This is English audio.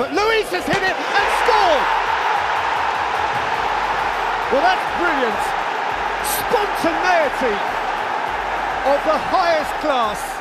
But Luis has hit it and scored! Well, that's brilliant. Spontaneity of the highest class.